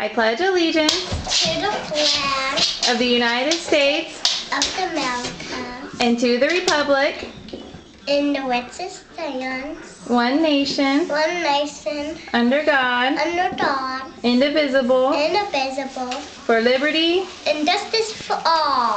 I pledge allegiance to the flag of the United States of America. and to the republic, in the which it stands, one nation, one nation, under God, under God, indivisible, indivisible, for liberty and justice for all.